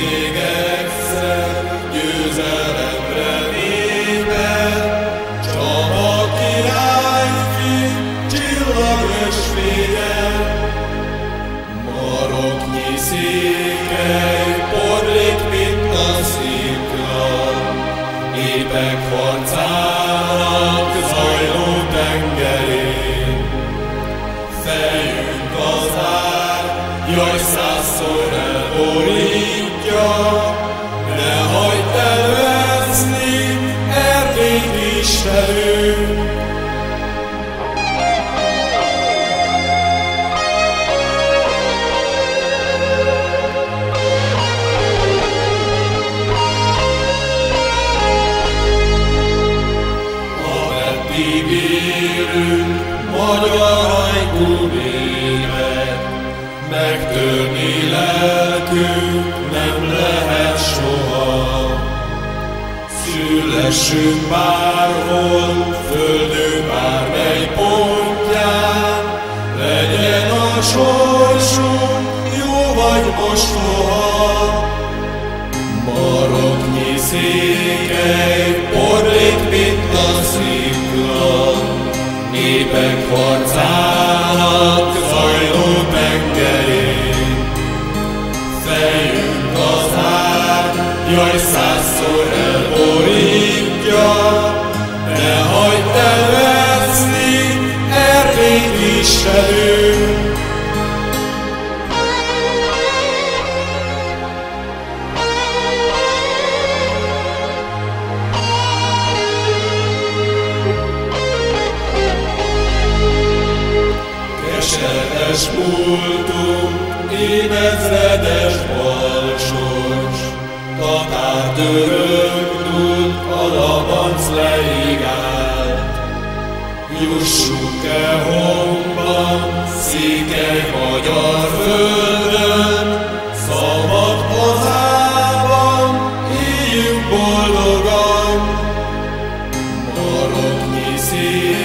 még egyszer győzelemre éber. Csaba királyfi, csillagos figyel, maroknyi székely, porlik, mint a szikla, épek harcán. Élünk, magyar ajkú német, megtörni lelkünk nem lehet soha. Szülessünk bárhol, népek harcának zajló tengerén. Fejünk az ár, jaj százszor elborítja, ne hagyd elveszni, Erdélyt Istenünk. Keseres múltunk, évezredes balsors, Tatár török dúlt, a labanc leigált. Jussunk el honban, székely magyar földön, Szabad hazában, éljünk boldogan. Maroknyi székely,